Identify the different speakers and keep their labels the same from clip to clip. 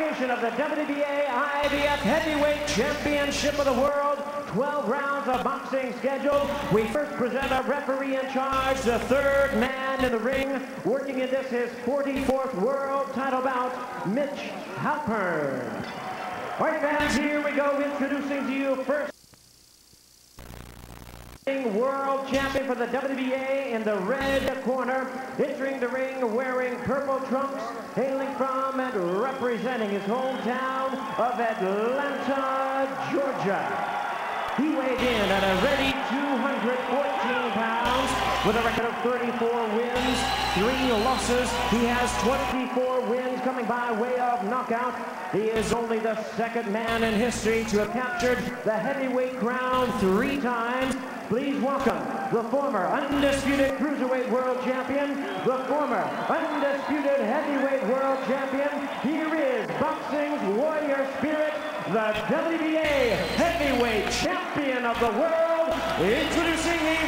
Speaker 1: of the WBA IBF Heavyweight Championship of the World. 12 rounds of boxing scheduled. We first present our referee in charge, the third man in the ring, working in this his 44th world title bout, Mitch Halpern. All right, fans, here we go, introducing to you first. World champion for the WBA in the red corner, entering the ring wearing purple trunks, hailing from and representing his hometown of Atlanta, Georgia. He weighed in at a ready 214 pounds with a record of 34 wins, three losses. He has 24 wins coming by way of knockout. He is only the second man in history to have captured the heavyweight crown three times. Please welcome the former undisputed cruiserweight world champion, the former undisputed heavyweight world champion. Here is boxing's warrior spirit, the WBA heavyweight champion of the world, introducing the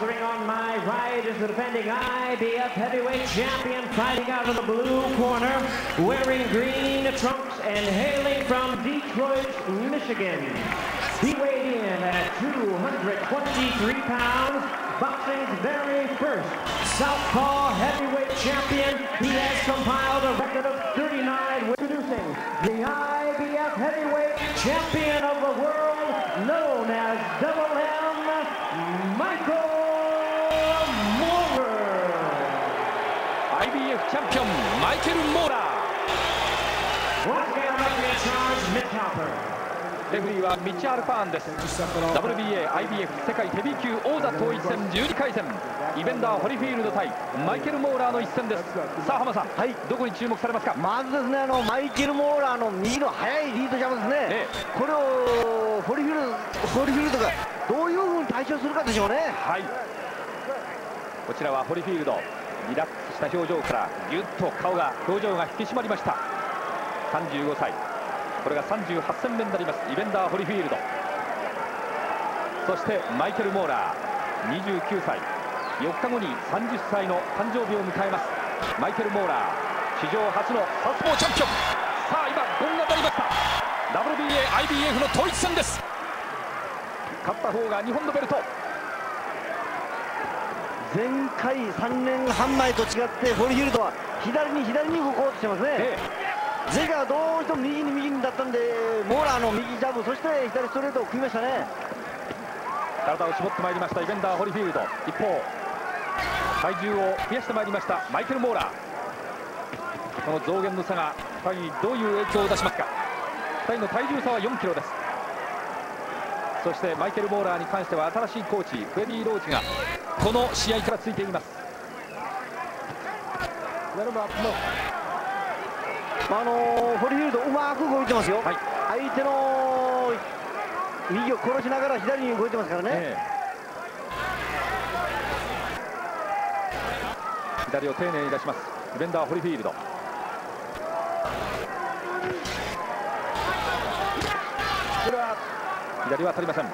Speaker 1: on my right is the defending IBF heavyweight champion fighting out of the blue corner, wearing green trunks and hailing from Detroit, Michigan. He weighed in at 223 pounds, boxing's very first Southpaw heavyweight champion. He has compiled a record of 39 introducing the IBF heavyweight champion of the world, known as Double M, Michael
Speaker 2: チャンピオンマイケル・モーラー。レフリーはミッチ・アルパーンです。WBA、IBF 世界ヘビー級王座統一戦12回戦。イベンダー・ホリフィールド対マイケル・モーラーの一戦です。さあ浜さん、
Speaker 3: はい。
Speaker 2: どこに注目されますか？
Speaker 3: まずですねあのマイケル・モーラーの右の速いリードジャブですね、
Speaker 2: え
Speaker 3: これをホリフィールドホリフィールドがどういうふうに対処するかでしょうね。
Speaker 2: はい。こちらはホリフィールドリラックスした表情からぎゅっと顔が表情が引き締まりました。35歳。これが38戦目になります。イベンダー・ホリフィールド。そしてマイケル・モーラー。29歳。4日後に30歳の誕生日を迎えます。マイケル・モーラー。史上初のサウスポーチャンピオン。さあ今ゴンが鳴りました。WBA、IBF の統一戦です。勝った方が日本のベルト。
Speaker 3: 前回3年半前と違ってホリフィルドは左に左に動こうとしてますね、
Speaker 2: え
Speaker 3: 前回はどうしても右に右にだったんでモーラーの右ジャブそして左ストレートを組みましたね。
Speaker 2: 体を絞ってまいりましたイベンダー・ホリフィールド。一方体重を増やしてまいりましたマイケル・モーラー。この増減の差が2人にどういう影響を出しますか。2人の体重差は4キロです。そしてマイケル・モーラーに関しては新しいコーチフェビー・ローチがこの試合からついています。
Speaker 3: あのーホリフィルドうまく動いてますよ、
Speaker 2: はい。
Speaker 3: 相手の右を殺しながら左に動いてますからね、
Speaker 2: ええ。左を丁寧に出します。イベンダー・ホリフィールド。左は当たりません。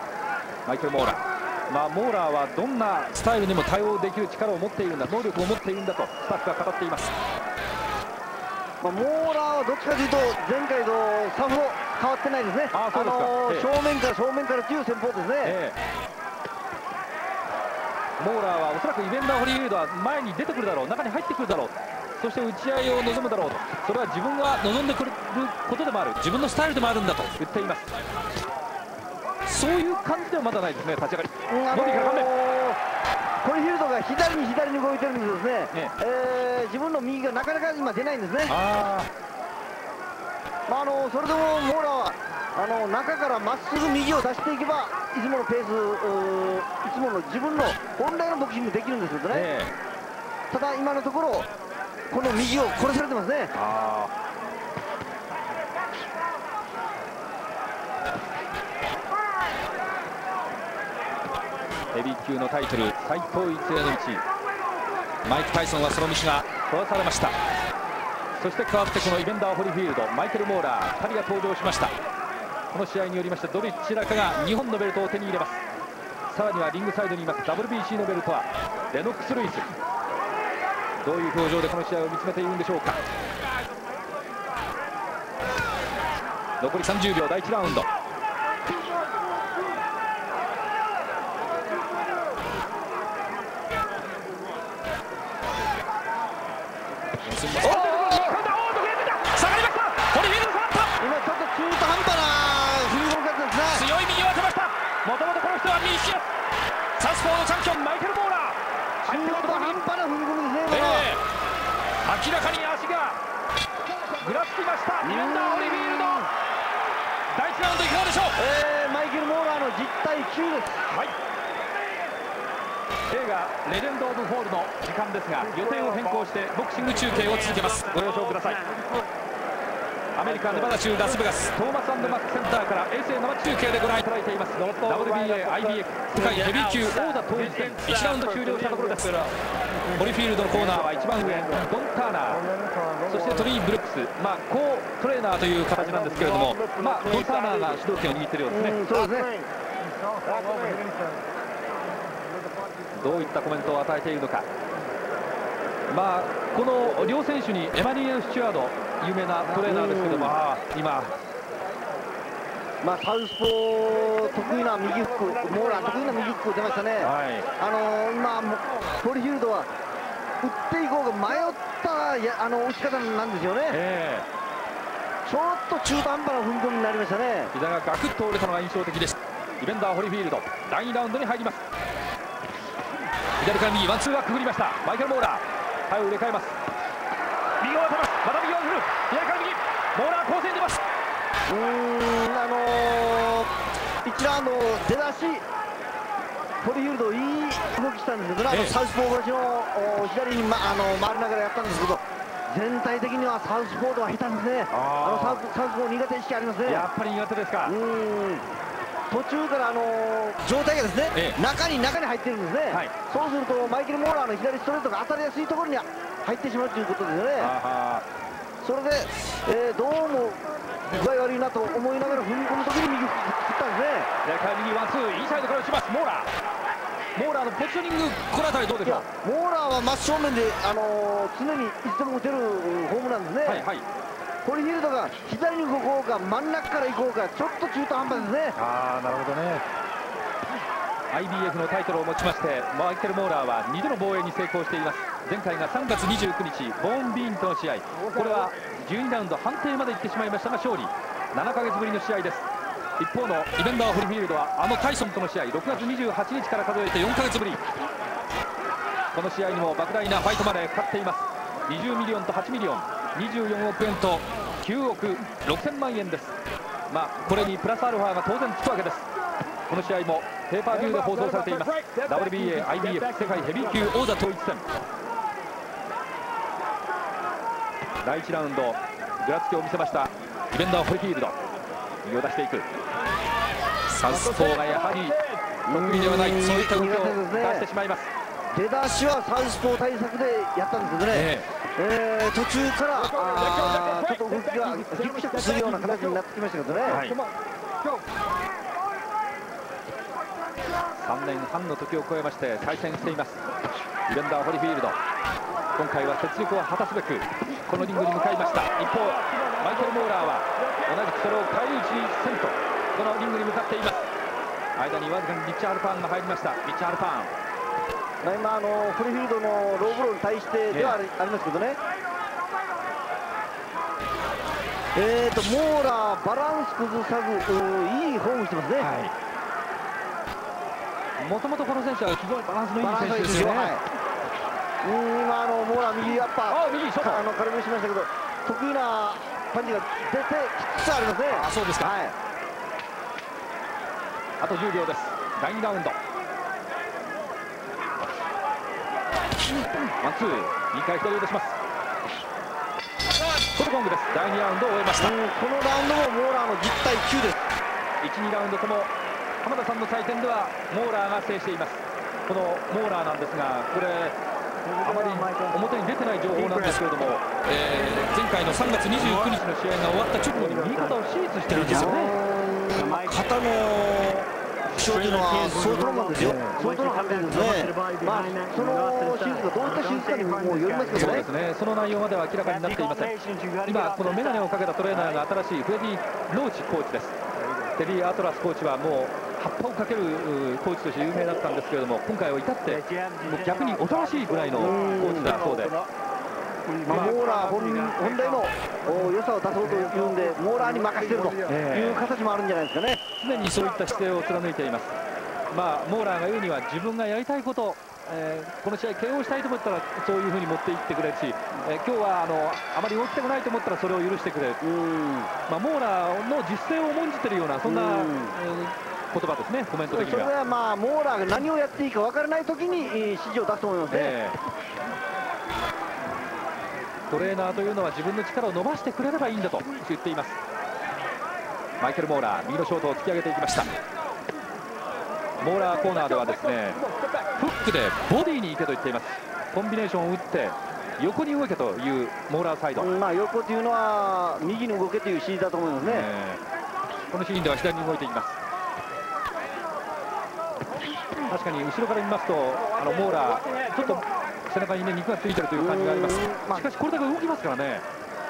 Speaker 2: マイケル・モーラ。ーまあ、モーラーはどんなスタイルにも対応できる力を持っているんだ能力を持っているんだとスタッフが語っています。
Speaker 3: まあ、モーラーはどっちかというと前回とさほど変わってないですね。
Speaker 2: あそうですか。ええ。
Speaker 3: 正面から正面からという戦法ですね、
Speaker 2: ええ。モーラーはおそらくイベンダー・ホリーフィールドは前に出てくるだろう中に入ってくるだろうそして打ち合いを望むだろうとそれは自分が望んでくることでもある自分のスタイルでもあるんだと言っていますそういう感じではまだないですね立ち上がり。
Speaker 3: うんあの
Speaker 2: ボディから顔面。
Speaker 3: ーホリフィルドが左に左に動いてるんですね、
Speaker 2: え
Speaker 3: え。ー自分の右がなかなか今出ないんですね。
Speaker 2: あ
Speaker 3: まあ、あのそれでもモーラはあの中からまっすぐ右を出していけばいつものペースいつもの自分の本来のボクシングできるんですけどね、
Speaker 2: あええ。
Speaker 3: ただ今のところこの右を殺されてますね
Speaker 2: ヘビー級のタイトル最統一への道マイク・タイソンはその道が閉ざされました。そして代わってこのイベンダー・ホリフィールドマイケル・モーラー2人が登場しました。この試合によりましてドリッチ・ラカが2本のベルトを手に入れます。さらにはリングサイドにいます WBC のベルトはレノックス・ルイス。どういう表情でこの試合を見つめているんでしょうか。残り30秒第1ラウンド
Speaker 3: 10対9ですはい。
Speaker 2: 映画「レジェンド・オブ・フォール」の時間ですが予定を変更してボクシング中継を続けます。ご了承ください。アメリカ・ネバダ州ラスベガストーマスマックセンターから衛星生中継でご覧いただいています。WBA、IBF 世界ヘビー級王座統一戦1ラウンド終了したところです。ホリフィールドのコーナーは一番上ドン・ターナー。そしてトリー・ブルックス、まあ、コートレーナーという形なんですけれども、まあ、ドン・ターナーが主導権を握っているようですね。うそうですね。どういったコメントを与えているのか、まあ、この両選手にエマニュエル・スチュワード有名なトレーナーですけども、今、
Speaker 3: まあ、サウスポー得意な右フック、モーラー得意な右フック出ましたね、はい、あのー、今、ホリフィールドは打っていこうが迷ったやあの打ち方なんですよね、えー、ちょっと中途半端な踏み込みになりましたね。
Speaker 2: 膝がガクッと折れたのが印象的ですディフェンダーホリフィールド。第2ラウンドに入ります。左から右ワンツーはくぐりました。マイケル・モーラー。体を入れ替えます。右を当てます。また右を振る。左から右。モーラー構成出ます。
Speaker 3: うんあのー、1ラウンド出だし。ポリフィールドいい動きしたんですけど、ええ、サウスポー越しの左に、ま、あの回りながらやったんですけど。全体的にはサウスポードは下手ですね。あのサウサウスポー苦手意識ありますね。
Speaker 2: やっぱり苦手ですか。うん
Speaker 3: 途中から、あのー、状態がですね、ええ、中に中に入ってるんですね、はい、そうするとマイケル・モーラーの左ストレートが当たりやすいところに入ってしまうということですよねそれで、えー、どうも具合悪いなと思いながら踏み込むときに右振ったんですね。
Speaker 2: 左から右ワンツーインサイドから打ちます。モーラー。モーラーのポジショニングこの辺りどうでしょう？
Speaker 3: モーラーは真正面で、あのー、常にいつでも打てるホームなんですね、はいはい、ホリフィールドが左に動こうか真ん中から行こうかちょっと中途半端ですね。
Speaker 2: ああなるほどね。IBF のタイトルを持ちましてマイケル・モーラーは2度の防衛に成功しています。前回が3月29日ボーンビーンとの試合。これは12ラウンド判定までいってしまいましたが勝利。7ヶ月ぶりの試合です。一方のイベンダー・ホリフィールドはあのタイソンとの試合。6月28日から数えて4ヶ月ぶり。この試合にも莫大なファイトマネーがかかっています。20ミリオンと8ミリオン。24億円と9億6000万円です。まあこれにプラスアルファが当然つくわけです。この試合もペイパービューで放送されています。WBA、IBF 世界ヘビー級王座統一戦。第1ラウンドぐらつきを見せました。イベンダー・ホリフィールド。右を出していく。サウスポーがやはり得意ではない。そういった動きを出してしまいます。
Speaker 3: 出だしはサウスポー対策でやったんですけどね、えー、えー、途中からちょっと動きがギクシャクするような形になってきましたけどね、はい。
Speaker 2: 3年半の時を超えまして対戦しています。ディベンダー・ホリフィールド。今回は雪辱を果たすべくこのリングに向かいました。一方マイケル・モーラーは同じくそれを返り討ちせんとこのリングに向かっています。間にわずかにリッチャール・パーンが入りました。リッチャール・パー
Speaker 3: ン。今あのホリフィールドのローブローに対してではありますけどね、えーとモーラーバランス崩さずいいフォームしてますね、はい。
Speaker 2: もともとこの選手は非常にバランスのいい選手ですよね、はい、
Speaker 3: 今あのモーラ右やっぱあ右外あの軽めしましたけど得意なパンチが出てきつつありますね。
Speaker 2: あそうですか、はい、あと10秒です。第2ラウンドワンツー2回左を出します。ソルコングです。第2ラウンドを終えました。こ
Speaker 3: のラウンドもモーラーの10対9です。
Speaker 2: 12ラウンドとも浜田さんの採点ではモーラーが制しています。このモーラーなんですがこれあまり表に出てない情報なんですけれども、えー、前回の3月29日の試合が終わった直後に右肩を手術してるんですよね。
Speaker 3: 肩の負傷というのは相当なんですよ、相当の判定ですね、まあ、その手術がどういった手術かにもよりますけどね、そね
Speaker 2: その内容までは明らかになっていません、今、この眼鏡をかけたトレーナーが新しいフレディ・ローチコーチです、テリー・アトラスコーチはもう葉っぱをかけるコーチとして有名だったんですけれども、今回は至って、もう逆におとなしいぐらいのコーチだそうで。
Speaker 3: まあ、モーラー本本来の良さを出そうというんでモーラーに任せてるという形もあるんじゃないですかね。
Speaker 2: 常にそういった姿勢を貫いています。まあモーラーが言うには自分がやりたいことえー、この試合 KO したいと思ったらそういうふうに持っていってくれるし、えー、今日はあのあまり動きたくないと思ったらそれを許してくれる、まあ、モーラーの実践を重んじているようなそんな、えー、言葉ですねコメント的に
Speaker 3: は。それはまあモーラーが何をやっていいか分からない時に指示を出すと思いますね、え
Speaker 2: ートレーナーというのは自分の力を伸ばしてくれればいいんだと言っていますマイケル・モーラー右のショートを突き上げていきました。モーラーコーナーではですねフックでボディに行けと言っています。コンビネーションを打って横に動けというモーラーサイド、
Speaker 3: まあ、横というのは右に動けという指示だと思いますね、え
Speaker 2: ー、このシーンでは左に動いていきます。確かに後ろから見ますとあのモーラーちょっと背中にね肉がついてるという感じがあります、まあ、しかしこれだけ動きますからね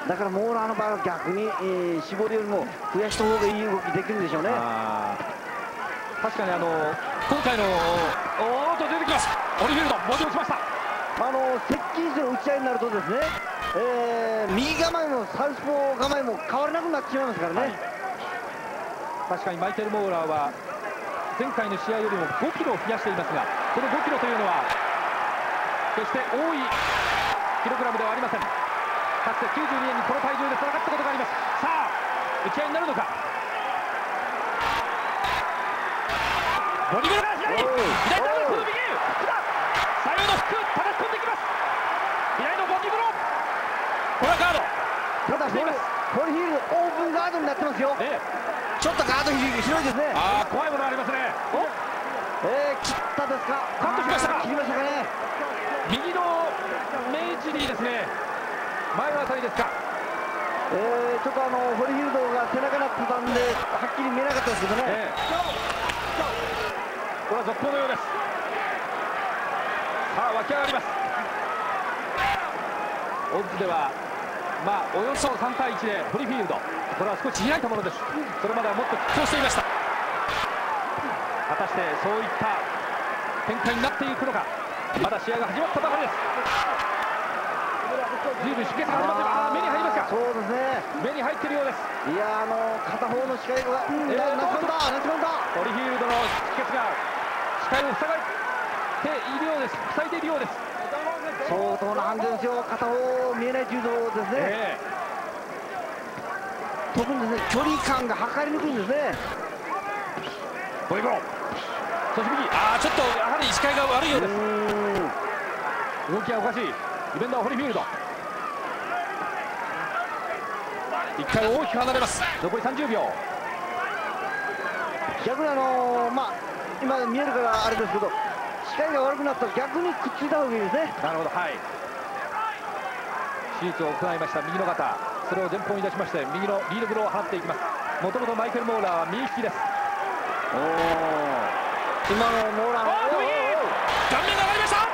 Speaker 3: だからモーラーの場合は逆に、えー、絞りよりも増やした方がいい動きできるんでしょうね。
Speaker 2: 確かにあの今回のおっと出てきます。オリフィールド文字落ちました。
Speaker 3: あの接近する打ち合いになるとですね、えー、右構えもサウスポー構えも変わらなくなってしまいますからね、はい、
Speaker 2: 確かにマイケル・モーラーは前回の試合よりも5キロ増やしていますがこの5キロというのは決して多いキログラムではありませんかつて92年にこの体重で戦ったことがあります。さあ打ち合いになるのか？ボディから左左からこの右福田左右のフック叩き込んでいきます。左のボディブロこれはガード。
Speaker 3: ただヒールオープンガードになってますよ、ええ、ちょっとガード広いですね。
Speaker 2: ああ怖いものありますね。
Speaker 3: えー、切ったですか？
Speaker 2: カットしましたか？
Speaker 3: 切りましたかね。
Speaker 2: 右のメイジリーですね前のあたりですか？
Speaker 3: えー、ちょっとあのホリフィールドが背中になってたんではっきり見えなかったですけどね、えー、
Speaker 2: これは続行のようです。さあ湧き上がります。オッズではまあおよそ3対1でホリフィールド。これは少し開いたものです。それまではもっと拮抗していました。果たしてそういった展開になっていくのか。まだ試合が始まったばかりです随分出血が始まってあ目に入りますか？
Speaker 3: そうですね
Speaker 2: 目に入ってるようです。
Speaker 3: いやあの片方の視界が、うん、えー、夏コンだ夏コンだ。
Speaker 2: トリフィールドの出血が視界を塞がれているようです。塞いでいるようです。
Speaker 3: 相当な安全ですよ片方見えない柔道ですね、えー、特にですね。距離感が測りにくいんですね。
Speaker 2: ボイボーそして右。ああちょっとやはり視界が悪いようです。動きはおかしい。ディフェンダーホリフィールド一回大きく離れます。残り30秒。
Speaker 3: 逆にあのー、まあ今見えるからあれですけど視界が悪くなったら逆にくっついた方がいいですね。
Speaker 2: なるほど。はい。手術を行いました。右の肩それを前方に出しまして右のリードブローを放っていきます。もともとマイケル・モーラーは右利きです。
Speaker 3: おお今のモーラー
Speaker 2: 顔面が上がりました。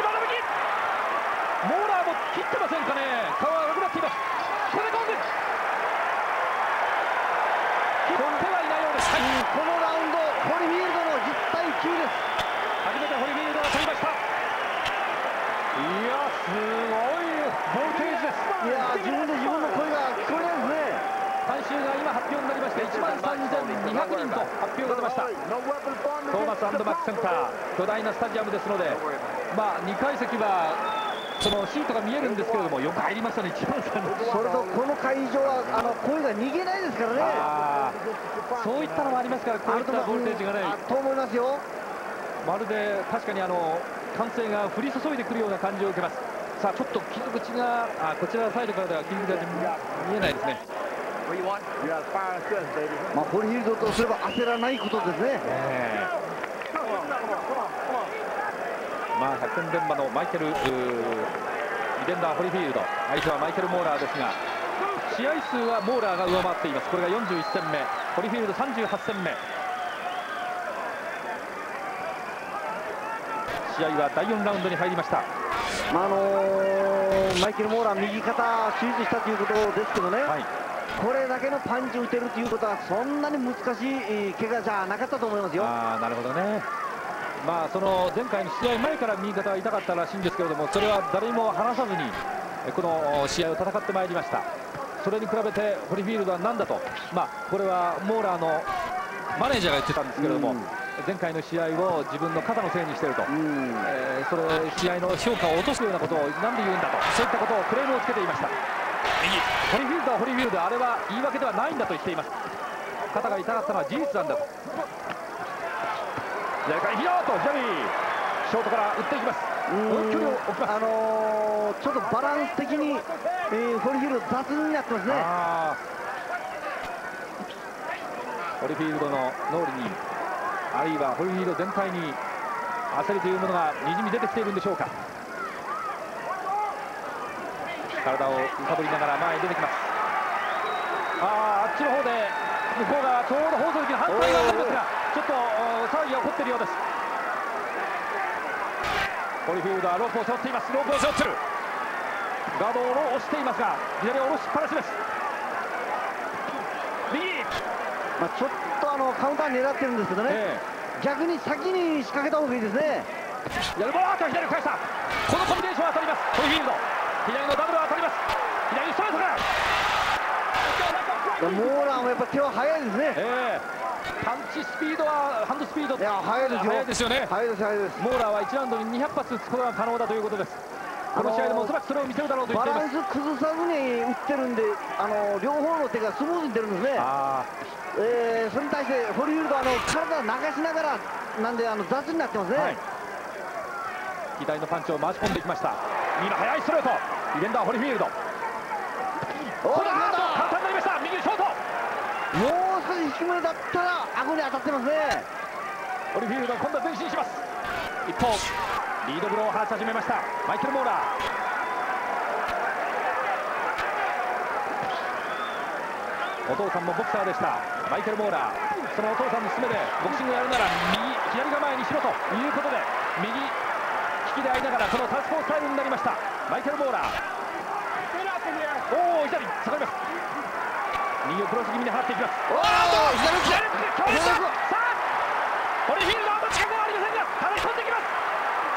Speaker 2: モーラーも切ってませんかね顔が赤くなっていますこれ込んで切ってはいないようです、はい、
Speaker 3: このラウンドホリフィールドの球です
Speaker 2: 初めてホリフィールドが取りましたいやすごいボルテージです。
Speaker 3: いや自分で自分の声が聞こえないですね
Speaker 2: 観衆が今発表になりまして1万3200人と発表が出ました。トーマスマックセンター。巨大なスタジアムですので、まあ、2階席はそのシートが見えるんですけれどもよく入りましたね、一番
Speaker 3: それとこの会場はあの声が逃げないですからね。
Speaker 2: そういったのもありますからこういったボルテージがね
Speaker 3: と思いますよ。
Speaker 2: まるで確かにあの歓声が降り注いでくるような感じを受けます。さあちょっと傷口があこちらサイドからでは傷口が見えないですね。
Speaker 3: まあ、ホリフィールドとすれば焦らないことですね。
Speaker 2: まあ100点連覇のマイケルイベンダー・ホリフィールド。相手はマイケル・モーラーですが試合数はモーラーが上回っています。これが41戦目。ホリフィールド38戦目。試合は第4ラウンドに入りました、
Speaker 3: まああのー、マイケル・モーラー右肩手術したということですけどね、はい、これだけのパンチを打てるということはそんなに難しい怪我じゃなかったと思いますよ。
Speaker 2: あなるほどねまあその前回の試合前から右肩は痛かったらしいんですけれどもそれは誰にも話さずにこの試合を戦ってまいりました。それに比べてホリフィールドは何だと。まあこれはモーラーのマネージャーが言ってたんですけれども、前回の試合を自分の肩のせいにしていると、えー、それ試合の評価を落とすようなことを何で言うんだと。そういったことをクレームをつけていました。右ホリフィールドはホリフィールドあれは言い訳ではないんだと言っています。肩が痛かったのは事実なんだと左からヒと左ショートから打っていきます。距離を置きます。
Speaker 3: あのー、ちょっとバランス的に、えー、ホリフィールド雑になってますね。
Speaker 2: ホリフィールドの脳裏にあるいはホリフィールド全体に焦りというものがにじみ出てきているんでしょうか。体を揺さぶりながら前に出てきます。あああっちの方で向こうがちょうど放送席の反対側になりますがちょっと騒ぎが起こっているようです。ホリフィールドはロープを背負っています。ロープを背負ってる。ガードを押していますが左を下ろしっぱなしです。右。
Speaker 3: まあ、ちょっとあのカウンター狙ってるんですけどね、えー、逆に先に仕掛けた方がいいですね。
Speaker 2: 左ボーと左を返した。このコンビネーション当たります。ホイフィールド。左のダブル当たります。左ストレートから。
Speaker 3: モーラーもやっぱ手は速いですね、
Speaker 2: えー、パンチスピードはハンドスピード。い
Speaker 3: や速いですよ。
Speaker 2: 速いですよね。
Speaker 3: 速いです速いです。
Speaker 2: モーラーは1ラウンドに200発撃つことが可能だということです。この試合でもおそらくそれを見せるだろうと言っています。
Speaker 3: バランス崩さずに打ってるんであの両方の手がスムーズに出るんですね。えー、それに対してホリフィールドあの体流しながらなんであの雑になってますね、はい、
Speaker 2: 左のパンチを回し込んでいきました。右の速いストレート。イベンダーホリフィールド。この後簡単になりました。右ショート
Speaker 3: もう少し低めだったら顎に当たってますね。
Speaker 2: ホリフィールド今度は前進します。一方リードブローを放ち始めました。マイケル・モーラー。お父さんもボクサーでした。マイケル・モーラー。そのお父さんの勧めでボクシングをやるなら右左構えにしろということで右引きで合いながらこのタスコースタイルになりました。マイケル・モーラー。おお左下がります右をクロス気味に払っていきます。おお左左強烈だ。さあホリフィールドあんま近くはありませんがただ込んできます。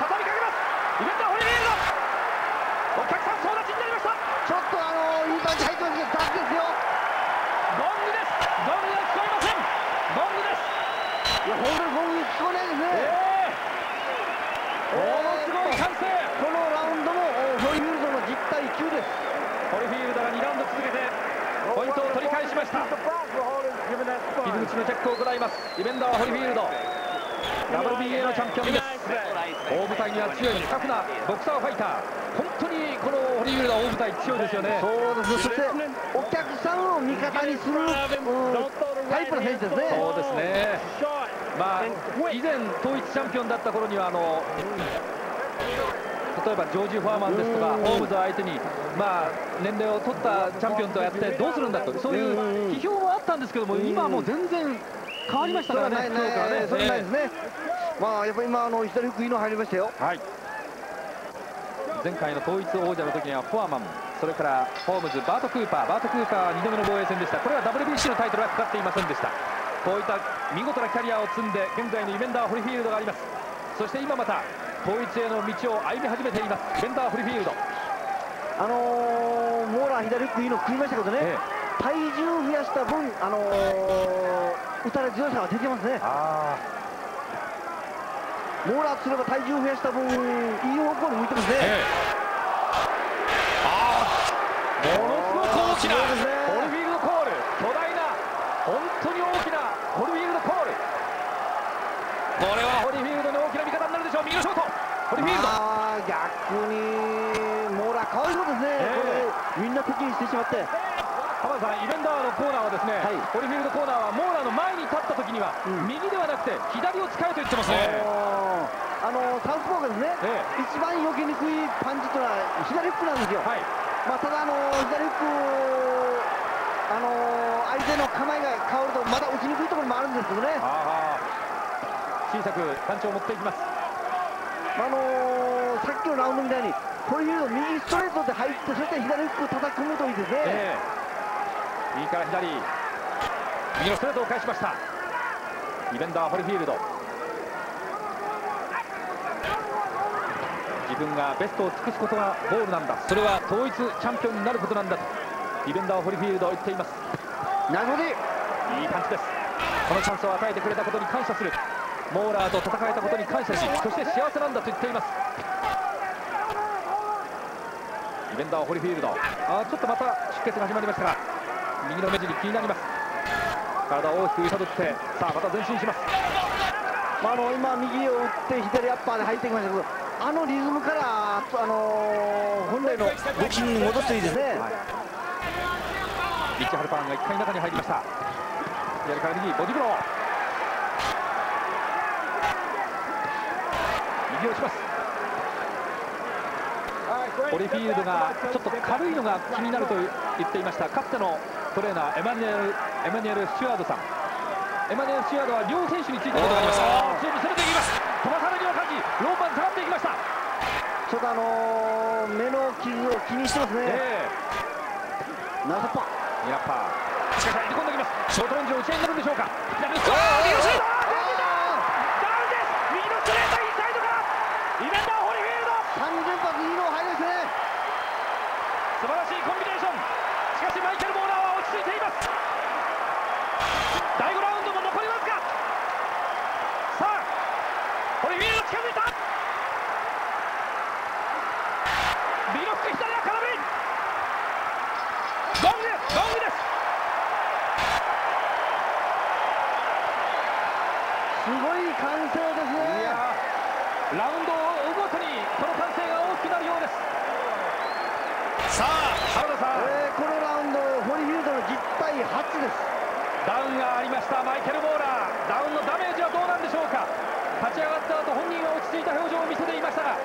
Speaker 2: 畳みかけます。イベントホリフィールドお客さん総立ちになりました
Speaker 3: ちょっとあのいい感じ入ってます。けどタフです。よいや本当に本気聞こえないですね、
Speaker 2: えー、ものすごい歓声
Speaker 3: このラウンドもホリフィールドの10対9です
Speaker 2: ホリフィールドが2ラウンド続けてポイントを取り返しました。傷口のチェックを行います。イベンダーはホリフィールド WBA のチャンピオンです。大舞台には強いタフなボクサーファイター。本当にこのホリフィールドは大舞台強いですよね。
Speaker 3: そうですそしてお客さんを味方にする、タイプの選手ですね。
Speaker 2: そうですね。まあ、以前統一チャンピオンだった頃にはあの例えばジョージ・ファーマンですとかホームズを相手に、まあ、年齢を取ったチャンピオンとやってどうするんだとそういう批評もあったんですけども今はもう全然変わりましたからね、
Speaker 3: それはね、それないですね、まあ、やっぱり今、あの左食いの入りましたよ。
Speaker 2: はい。前回の統一王者の時にはフォアマンそれからホームズバート・クーパー。バート・クーパーは2度目の防衛戦でした。これは WBC のタイトルはかかっていませんでした。こういった見事なキャリアを積んで現在のイベンダー・ホリフィールドがあります。そして今また統一への道を歩み始めています。イベンダー・ホリフィールド。
Speaker 3: あのー、モーラー左食いの食いましたけどね、ええ、体重増やした分、あのー、打たれ強さが出てますね。モーラーすれば体重増やした分いい方向に向いてますね、ええ、
Speaker 2: ああものすごく大きな、ね、これはホリフィールドに大きな味方になるでしょう右のショートホリフィールド
Speaker 3: あ逆にモーラかわいそうですね、えー、みんな敵にしてしまって。
Speaker 2: 浜田さんイベンダーのコーナーはですね、はい、ホリフィールドコーナーはモーラの前に立った時には、うん、右ではなくて左を使えと言ってますね。
Speaker 3: あのサウスポーがですね、ええ、一番避けにくいパンチというのは左フックなんですよ、はい、まあ、ただあの左フックあの相手の構えが変わるとまだ打ちにくいところもあるんですけどね。
Speaker 2: 小さくパンチを持っていきます。
Speaker 3: あのー、さっきのラウンドみたいにこういう右ストレートで入ってそして左フックを叩き込むといいですね、え
Speaker 2: ー、右から左。右のストレートを返しました。ディフェンダーホリフィールド。自分がベストを尽くすことがゴールなんだ。それは統一チャンピオンになることなんだとディフェンダーホリフィールド言っています。
Speaker 3: なるほどい
Speaker 2: い感じです。このチャンスを与えてくれたことに感謝する。モーラーと戦えたことに感謝しそして幸せなんだと言っていますディフェンダーホリフィールド。あちょっとまた出血が始まりましたが右の目尻気になります。体を大きく揺さぶってさあまた前進します、
Speaker 3: まあ、あの今右を打って左アッパーで入ってきましたけどあのリズムからあのー、本来の動きに戻していいですね、はい、
Speaker 2: リッチ・ハルパーンが1回中に入りました。左から右ボディブロー。右をしますホリフィールドがちょっと軽いのが気になると言っていました。かつてのトレーナーエマニュエルエマニュエル・スチュワードさん。エマニュエル・スチュワードは両選手についたことがありました。強く攻めていきます。飛ばされるような感じ。ローマン下がっていきました。
Speaker 3: ちょっとあのー、目の傷を気にしてますね、えー、ナパ
Speaker 2: ナパしかし入り込んできます。ショートレンジの打ち合いになるんでしょうか。左のストーさあ原田さん、
Speaker 3: えー、このラウンドホリフィールドの10対8です。
Speaker 2: ダウンがありましたマイケル・ボーラー。ダウンのダメージはどうなんでしょうか。立ち上がった後本人は落ち着いた表情を見せていました。が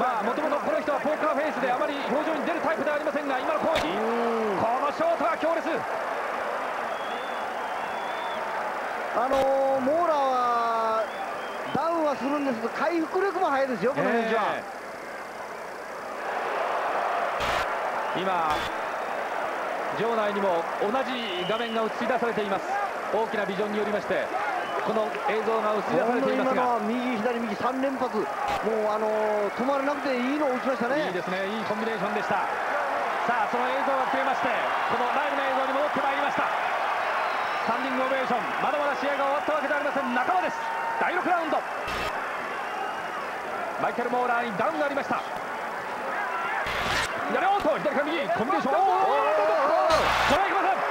Speaker 4: まあもともとこの人は
Speaker 2: ポーカーフェイスであまり表情に出るタイプではありませんが今の攻撃このショートは強烈。
Speaker 3: あのー、モーラーはダウンはするんですけど回復力も早いですよこの選手は。
Speaker 2: え。ー映し出されています。大きなビジョンによりましてこの映像が映し出されていますが。
Speaker 3: 右左右3連発。もうあのー、止まらなくていいのを打ちましたね。
Speaker 2: いいですね。いいコンビネーションでした。さあその映像が切れましてこのライブの映像に戻ってまいりました。スタンディングオベーション。まだまだ試合が終わったわけではありません。仲間です。第6ラウンド。マイケル・モーラーにダウンがありました左オート左から右コンビネーションおおこれはいきません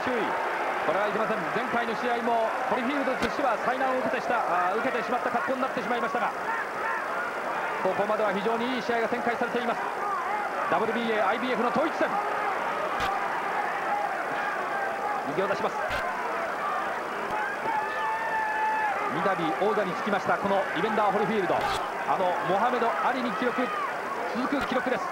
Speaker 2: 注意これはいけません前回の試合もホリフィールドとしては災難を受けてしたあ受けてしまった格好になってしまいましたがここまでは非常にいい試合が展開されています。WBA、IBF の統一戦右を出します三度王座につきましたこのイベンダー・ホリフィールド。あのモハメド・アリに記録続く記録です。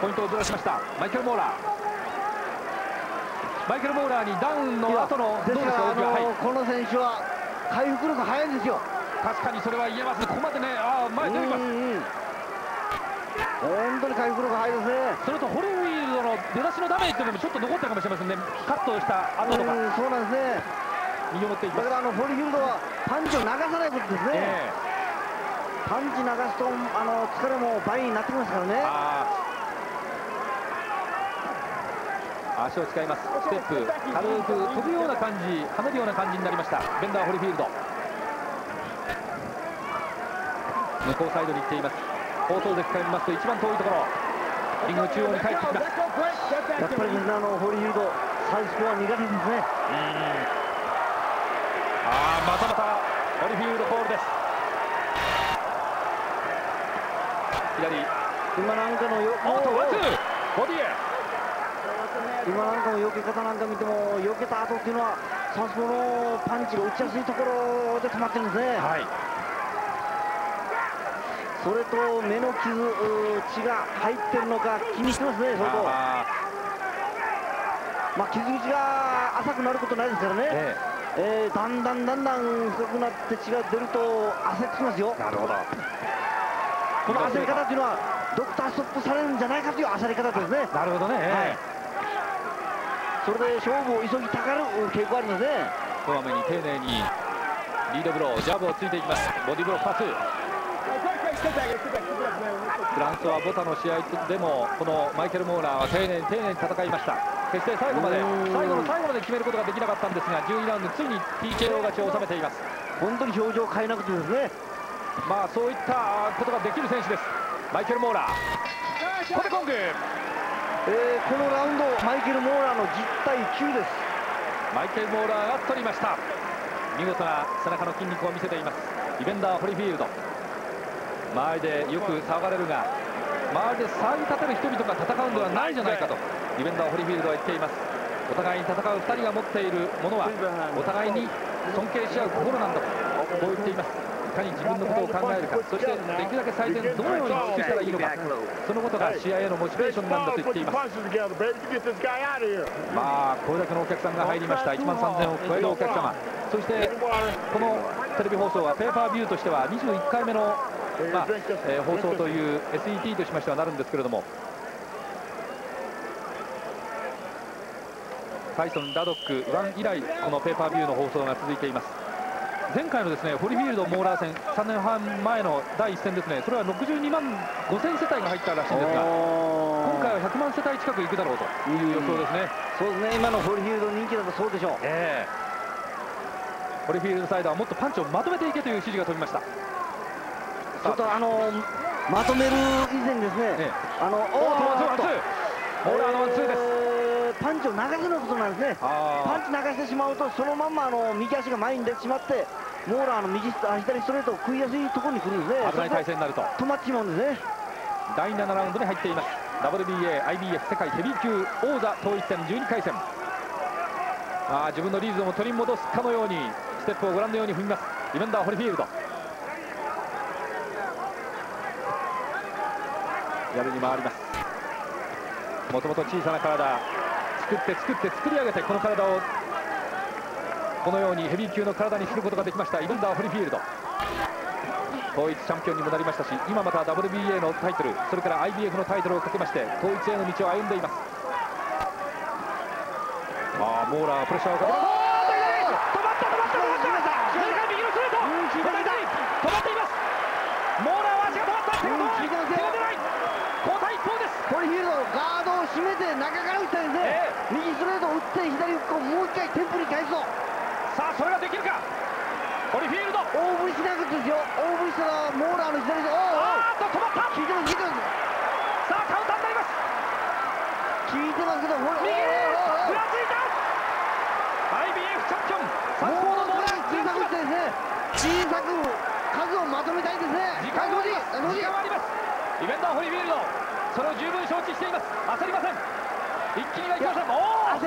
Speaker 2: ポイントをずらしました。マイケル・モーラー。マイケル・モーラーにダウンの後の
Speaker 3: どうですか、はい、この選手は回復力早いんですよ。
Speaker 2: 確かにそれは言えます。ここまでねああ前出てきます
Speaker 3: 本当に回復力早いですね。
Speaker 2: それとホリウィールドの出だしのダメージというのもちょっと残ったかもしれませんね。カットした後とか
Speaker 3: そうなんですね。
Speaker 2: 右を持っていき
Speaker 3: だからあのホリフィールドはパンチを流さないことですね、えー、パンチ流すとあの疲れも倍になってきますからね。
Speaker 2: 足を使います。ステップ。軽く飛ぶような感じ跳ねるような感じになりました。ベンダー・ホリフィールド。向こうサイドに行っています放送席から見ますと一番遠いところリング中央に帰ってきます
Speaker 3: やっぱりみんなのホリルドサウスポーは苦手ですね。
Speaker 2: ああまたまたホリフィールドコールです。左。
Speaker 3: 今なんかのよ
Speaker 2: おっとワンツー。ボディエ
Speaker 3: 今なんかの避け方なんか見ても避けた後っていうのはサウスポーのパンチが打ちやすいところで止まってるんですね、
Speaker 2: はい、
Speaker 3: それと目の傷血が入ってるのか気にしてますね相当。まあ傷口が浅くなることないですからね、ええ。えー、だんだんだんだん深くなって血が出ると焦ってきますよ。
Speaker 2: なるほど。
Speaker 3: この焦り方っていうのはドクターストップされるんじゃないかという焦り方ですね。
Speaker 2: なるほどね、はい、
Speaker 3: それで勝負を急ぎたがる傾向ありますね
Speaker 2: こまめに丁寧にリードブロージャブをついていきます。ボディブローパスフランスはボタの試合でもこのマイケル・モーラーは丁寧に丁寧に戦いました。決して最後まで最後の最後まで決めることができなかったんですが12ラウンドついに TKO 勝ちを収めています。
Speaker 3: 本当に表情を変えなくてですね。
Speaker 2: まあそういったことができる選手です。マイケル・モーラー。コテコング、え
Speaker 3: ー、このラウンドマイケル・モーラーの10対9です。
Speaker 2: マイケル・モーラーが取りました。見事な背中の筋肉を見せています。イベンダー・ホリフィールド周りでよく騒がれるが周りで騒ぎ立てる人々が戦うんではないじゃないかとイベンダー・ホリフィールドは言っています。お互いに戦う2人が持っているものはお互いに尊敬し合う心なんだとこう言っています。いかに自分のことを考えるかそしてできるだけ最善どのように尽くしたらいいのかそのことが試合へのモチベーションなんだと言っています。まあこれだけのお客さんが入りました。1万3000を超えるお客様。そしてこのテレビ放送はペーパービューとしては21回目の、まあえー、放送という SET としましてはなるんですけれどもタイソン、ラドック、1以来このペーパービューの放送が続いています。前回のですねホリフィールド・モーラー戦3年半前の第1戦ですねそれは62万5000世帯が入ったらしいんですが今回は100万世帯近くいくだろうという予想ですね、
Speaker 3: そうですね。今のホリフィールド人気だとそうでしょう、え
Speaker 2: ー、ホリフィールドサイドはもっとパンチをまとめていけという指示が飛びました。
Speaker 3: ちょっとあのまとめる以前ですね、えー、あのお
Speaker 2: おワンツーモーラーのワンツーです。
Speaker 3: パンチを流すのことなんですね。パンチ流してしまうとそのままあの右足が前に出てしまってモーラーの右左ストレートを食いやすいところに来るんですね。
Speaker 2: 危ない体勢になると。
Speaker 3: 止まってしまうんですね。
Speaker 2: 第7ラウンドに入っています。WBA、IBF 世界ヘビー級王座統一戦12回戦。あ自分のリーズを取り戻すかのようにステップをご覧のように踏みます。リベンダー・ホリフィールドやるに回ります。もともと小さな体作って作って作り上げてこの体をこのようにヘビー級の体にすることができました。イベンダー・ホリフィールド。統一チャンピオンにもなりましたし今また WBA のタイトルそれから IBF のタイトルをかけまして統一への道を歩んでいます。ああモーラープレッシャーをかけます。
Speaker 3: って左フックをもう一回テンポに返すぞ
Speaker 2: さあそれができるか？ホリフィールド。
Speaker 3: 大振りしなくてですよ。大振りしたらモーラーの左でお
Speaker 2: あーっと止まった！
Speaker 3: 効いてます効いてます。
Speaker 2: さあカウンターになります。
Speaker 3: 効いてますけどほら
Speaker 2: 右ふらついた！IBF チャンピオン。
Speaker 3: サウスポーのモーラー小さくしてですね。小さく数をまとめたいですね。
Speaker 2: 時間があります。時間があります。イベンターホリフィールドそれを十分承知しています。焦りません。一気にはいきません。焦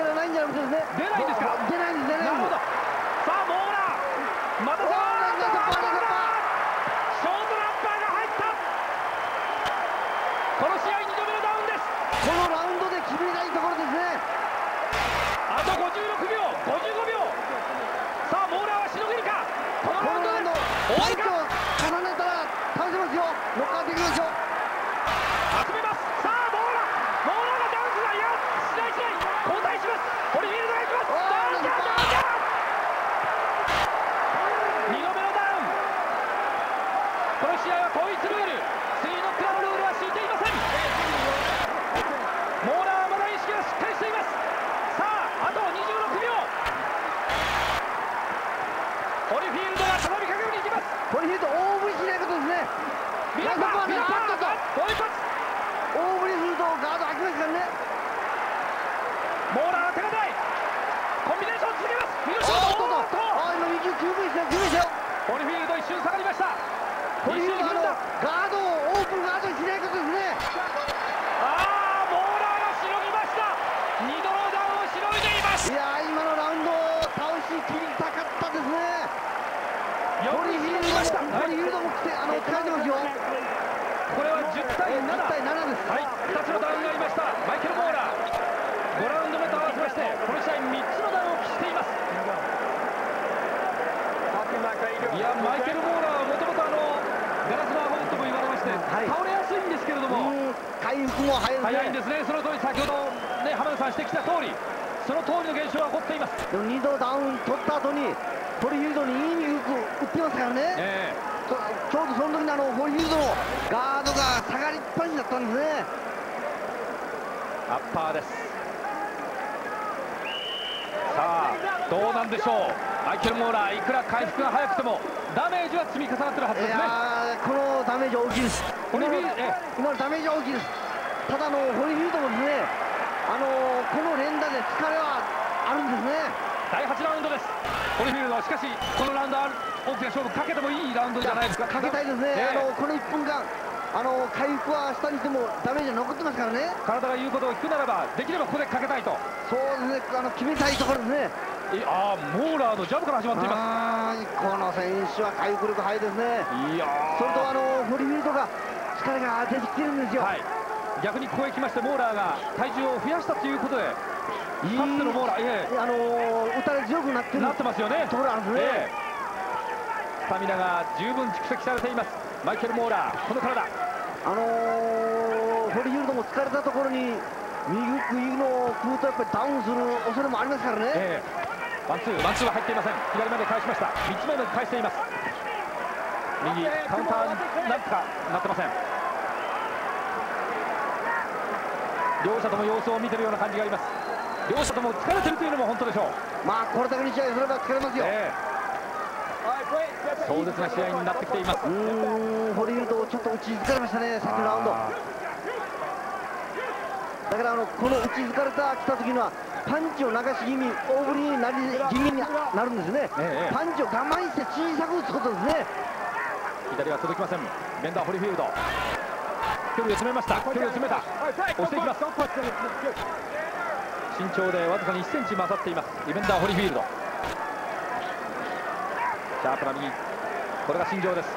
Speaker 3: らないんじゃなくてですね。
Speaker 2: 出ないんですか？
Speaker 3: 出ないんです出ないんです。
Speaker 2: さあモーラー。またさあショートランパーが入った。この試合2度目のダウンです。
Speaker 3: このラウンドで決めたいところですね。
Speaker 2: あと56秒55秒。さあモーラーはしのげるか？
Speaker 3: このラウンドで。終わりか重ねたら倒せますよノックアウトできますよ
Speaker 2: 2度目のダウンです
Speaker 3: ホリフィールドのガードをオープンガードにしないことですね
Speaker 2: ああモーラーがしのぎました。2度のダウンをしのいでいます。
Speaker 3: いや今のラウンドを倒しきりたかったですね。ホリフィールドもホリフィールドも来てあの疲れてますよ。
Speaker 2: これは10対7
Speaker 3: 10対7です。
Speaker 2: はい2つのダウンがありました。マイケル・モーラー。5ラウンド目と合わせましてこの試合3つのダウンを喫しています。いやマイケル・モーラー倒れやすいんですけれども。
Speaker 3: 回復も早い,、
Speaker 2: 早いんですね。その通り先ほどね浜田さん指摘した通り。その通りの現象は起こっています。
Speaker 3: でも2度ダウン取った後にホリフィールドにいい入力打ってますからね、え。ー、ちょうどその時にあのホリフィールドのガードが下がりっぱなしだったんですね。
Speaker 2: アッパーです。さあどうなんでしょう。マイケル・モーラーいくら回復が早くてもダメージは積み重なってるはずですね。
Speaker 3: このダメージ大きいですホリフィールド今のダメージ大きいです。ただのホリフィールドもですねあのこの連打で疲れはあるんですね。
Speaker 2: 第8ラウンドです。ホリフィールドはしかしこのラウンド大きな勝負かけてもいいラウンドじゃないですか。
Speaker 3: かけたいですね、えー、あのこの1分間あの回復は下にしてもダメージ残ってますからね。
Speaker 2: 体が言うことを聞くならばできればここでかけたいと。
Speaker 3: そうですね。あの決めたいところですね。
Speaker 2: ああモーラーのジャブから始まっています。
Speaker 3: この選手は回復力早いですね。いやそれとあのホリフィールドが力が出てきてるんですよ、はい、
Speaker 2: 逆にここへ来ましてモーラーが体重を増やしたということでかつてのモーラー、え
Speaker 3: あのー、打たれ強くなってる
Speaker 2: なってますよね。
Speaker 3: ところあるんですね、え
Speaker 2: スタミナが十分蓄積されています。マイケル・モーラーこの体。
Speaker 3: あのー、ホリフィールドも疲れたところに右右の空とやっぱりダウンする恐れもありますからね、え
Speaker 2: ー、ワンツーワンツーは入っていません。左まで返しました。3つ目まで返しています右カウンターなんとかなってません。両者とも様子を見てるような感じがあります。両者とも疲れてるというのも本当でしょう。
Speaker 3: まあこれだけの試合すれば疲れますよ、えー
Speaker 2: 壮絶な試合になってきています。
Speaker 3: うんホリフィールドちょっと打ち疲れましたねさっきのラウンド。だからあのこの打ち疲れた来た時にはパンチを流し気味大振りになり気味になるんですね、ええ、パンチを我慢して小さく打つことですね
Speaker 2: 左は届きません。ベンダーホリフィールド。距離を詰めました。距離を詰めた。押していきます。身長でわずかに1センチ勝っています。イベンダーホリフィールド。シャープな右。これが心情です。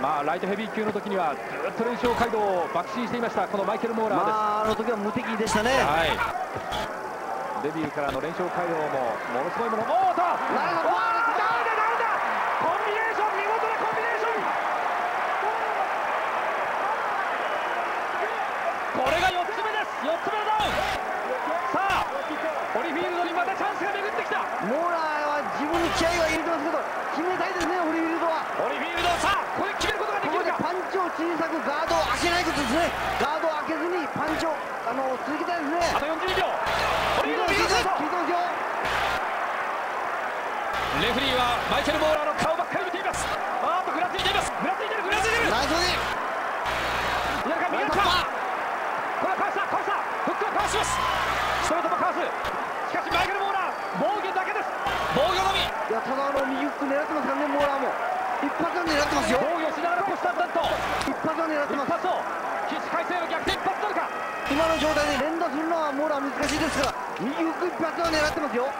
Speaker 2: まあライトヘビー級の時にはずっと連勝街道を爆心していました。このマイケル・モーラーです、ま
Speaker 3: あ、あの時は無敵でしたね、はい、
Speaker 2: デビューからの連勝街道もものすごいもの。おーっとなるほどダウンだダウンだコンビネーション見事なコンビネーションこれが4つ目です4つ目のダウンさあホリフィールドにまたチャンスが巡ってきた
Speaker 3: モーラー自分に気合は入れてますけど決めたいですねホリフィールドは。
Speaker 2: ホリフィールドさあこれ決めることができるか？
Speaker 3: パンチを小さくガードを開けないことですね。ガードを開けずにパンチをあの続けたいですね。
Speaker 2: あと40秒。ホリフィールドレフリーはマイケル・モーラーの顔
Speaker 3: 狙ってますからねモーラーも。一発は狙ってますよ。
Speaker 2: 防御しながら腰タンと。
Speaker 3: 一発は狙ってます。
Speaker 2: 一発を起死回生の逆転一発取るか。
Speaker 3: 今の状態で連打するのはモーラー難しいですから右フック一発は狙ってますよ。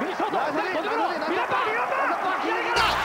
Speaker 2: 右ショート戻るのミラパー
Speaker 3: 左ださあ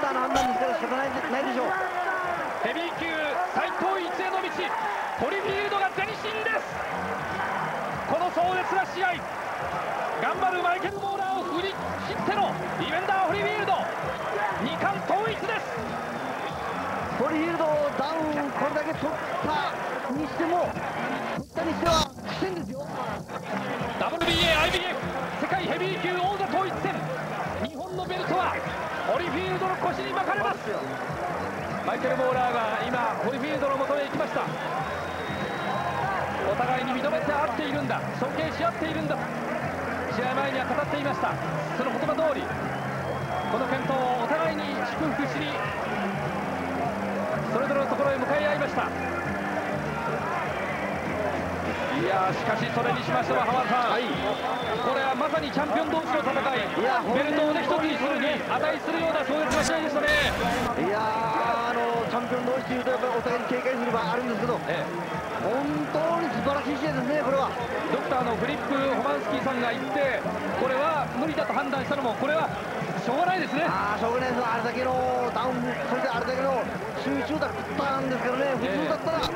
Speaker 3: たいでしょ
Speaker 2: う
Speaker 3: けどね、えー、まあドクターの判断ですから仕方ないないでしょう。
Speaker 2: ヘビー級最高一への道ホリフィールドが前進ですこの壮絶な試合頑張るマイケル・モーラーを振り切ってのディフェンダーホリフィールド2冠統一です。
Speaker 3: ホリフィールドダウンこれだけ取ったにしても取ったにしては苦戦ですよ
Speaker 2: WBA、IBF 世界ヘビー級王座統一戦。日本のベルトはフィールドの腰に巻かれます。マイケル・モーラーが今ホリフィールドのもとへ行きました。お互いに認めて合っているんだ。尊敬し合っているんだ。試合前には語っていました。その言葉通りこの健闘をお互いに祝福しにそれぞれのところへ向かい合いました。いやしかしそれにしましては浜田さん、はい、これはまさにチャンピオン同士の戦い。いやベルトを、ね、一つにするに値するような壮絶な試合でしたね。
Speaker 3: いやあのチャンピオン同士というとやっぱりお互いに警戒する場合あるんですけど、ええ、本当に素晴らしい試合ですねこれは。
Speaker 2: ドクターのフリップ・ホマンスキーさんが言ってこれは無理だと判断したのもこれはしょうがないですね。
Speaker 3: ああしょうがないです。あれだけのダウンそれであれだけの集中打食ったんですけどね普通だったら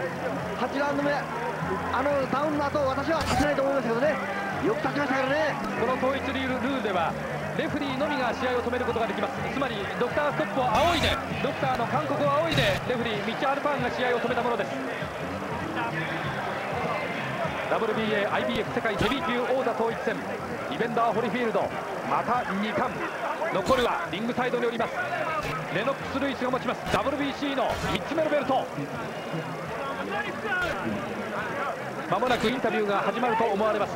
Speaker 3: 8ラウンド目あのダウンの後私は勝てないと思いますけどね。よく立ちましたからね。
Speaker 2: この統一ルールではレフリーのみが試合を止めることができます。つまりドクターストップを仰いでドクターの勧告を仰いでレフリーミッチ・アルパンが試合を止めたものです。WBA、IBF 世界ヘビー級王座統一戦。イベンダー・ホリフィールド。また2冠。残るはリングサイドにおります。レノックス・ルイスが持ちます。WBC の3つ目のベルト。まもなくインタビューが始まると思われます。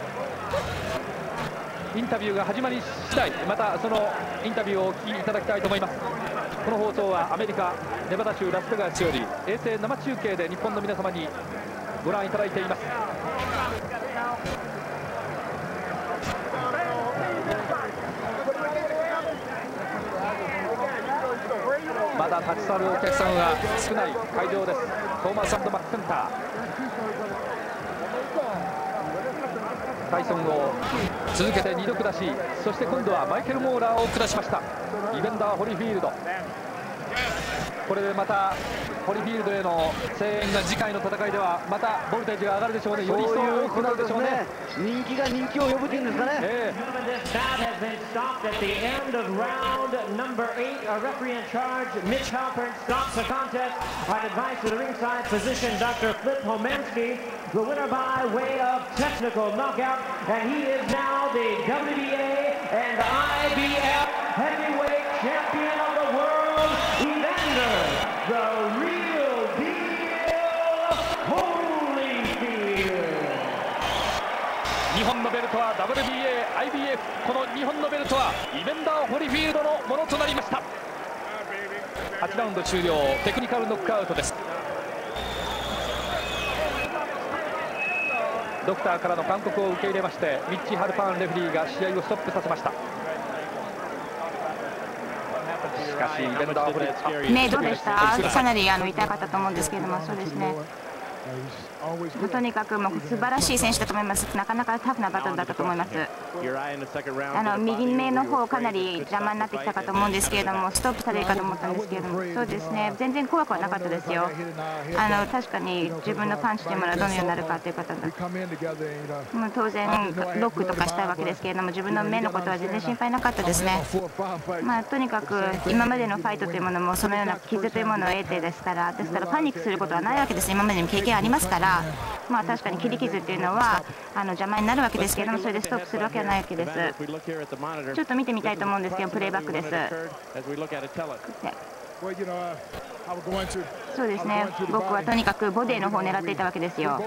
Speaker 2: インタビューが始まり次第またそのインタビューをお聞きいただきたいと思います。この放送はアメリカネバダ州ラスベガスより衛星生中継で日本の皆様にご覧いただいています。まだ立ち去るお客さんは少ない会場です。トーマスマックセンター。タイソンを続けて2度下しそして今度はマイケル・モーラーを下しました。イベンダー・ホリフィールド。これでまたホリフィールドへの声援が次回の戦いではまたボルテージが上がるでしょうねより一層多くなるでしょうね
Speaker 3: 人気が人気を呼ぶというんですかね、えー
Speaker 1: Mitch Halpern stops the contest on advice of the ringside physician Dr. Flip Homansky the winner by way of technical knockout and he is now the WBA and IBF heavyweight champion
Speaker 2: 日本のベルトは WBA、IBF この日本のベルトはイベンダー・ホリフィールドのものとなりました。8ラウンド終了テクニカルノックアウトです。ドクターからの勧告を受け入れましてミッチ・ハルパーンレフリーが試合をストップさせました。
Speaker 5: ねどうでした？かなりあの痛かったと思うんですけれどもそうですね。とにかくもう素晴らしい選手だと思います。なかなかタフなバトルだったと思います。あの右目の方かなり邪魔になってきたかと思うんですけれども、ストップされるかと思ったんですけれども、そうですね、全然怖くはなかったですよ。あの確かに自分のパンチというものはどのようになるかということだもう当然、ロックとかしたいわけですけれども、自分の目のことは全然心配なかったですね。まあ、とにかく今までのファイトというものもそのような傷というものを得てですから、ですからパニックすることはないわけです、今までに経験ありますから、まあ、確かに切り傷っていうのはあの邪魔になるわけですけれどもそれでストップするわけはないわけですちょっと見てみたいと思うんですけどプレイバックですそうですね。僕はとにかくボディの方を狙っていたわけですよ。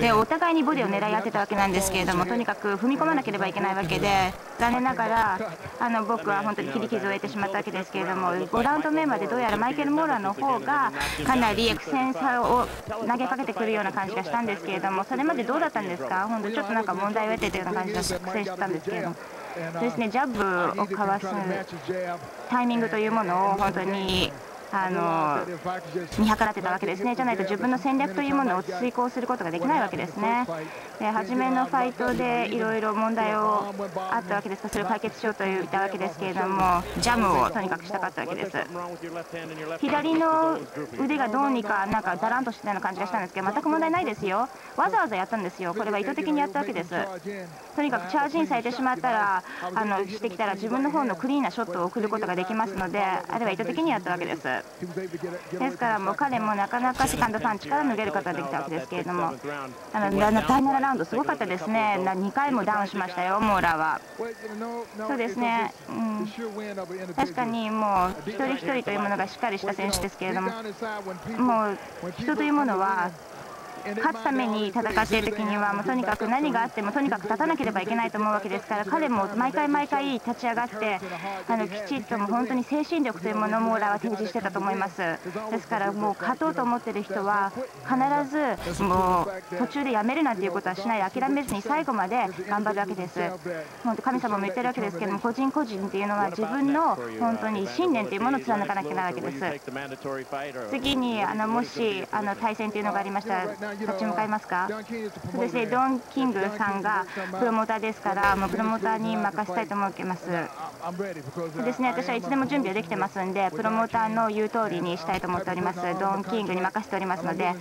Speaker 5: でお互いにボディを狙い合ってたわけなんですけれどもとにかく踏み込まなければいけないわけで残念ながらあの僕は本当に切り傷を得てしまったわけですけれども5ラウンド目までどうやらマイケル・モーラーの方がかなり苦戦さを投げかけてくるような感じがしたんですけれどもそれまでどうだったんですか？本当ちょっとなんか問題を得ていたような感じが苦戦してたんですけれど。も。そうですねジャブをかわすタイミングというものを本当にあの見計らってたわけですね、じゃないと自分の戦略というものを遂行することができないわけですね。で初めのファイトでいろいろ問題をあったわけですが、それを解決しようと言ったわけですけれども、ジャムをとにかくしたかったわけです。左の腕がどうにかなんかだらんとしてたような感じがしたんですけど、全く問題ないですよ、わざわざやったんですよ、これは意図的にやったわけです。とにかくチャージインされてしまったら、あのしてきたら自分の方のクリーンなショットを送ることができますので、あれは意図的にやったわけです。ですからもう彼もなかなかセカンドパンチから脱げることができたわけですけれども、あの第7ラウンド、すごかったですね、2回もダウンしましたよ、モーラは。そうですね、うん、確かにもう一人一人というものがしっかりした選手ですけれども、もう人というものは勝つために戦っている時にはもうとにかく何があってもとにかく立たなければいけないと思うわけですから彼も毎回毎回立ち上がってあのきちっとも本当に精神力というものをモーラーは提示してたと思います。ですからもう勝とうと思っている人は必ずもう途中でやめるなんていうことはしない諦めずに最後まで頑張るわけです。本当神様も言ってるわけですけども個人個人っていうのは自分の本当に信念というものを貫かなきゃいけないわけです。次にあのもしあの対戦というのがありました立ち向かいますか？そうですねドン・キングさんがプロモーターですからもうプロモーターに任せたいと思います。ですね。私はいつでも準備はできてますんでプロモーターの言う通りにしたいと思っております。ドン・キングに任せておりますので。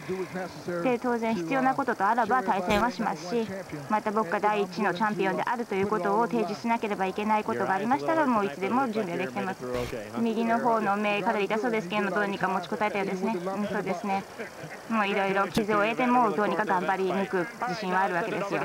Speaker 5: で当然必要なこととあらば対戦はしますしまた僕が第一のチャンピオンであるということを提示しなければいけないことがありましたらもういつでも準備はできてます。右の方の目かなり痛そうですけどもどうにか持ちこたえたようですね、うん、そうですね。もういろいろ傷を得てもどうにか頑張り抜く自信はあるわけですよ。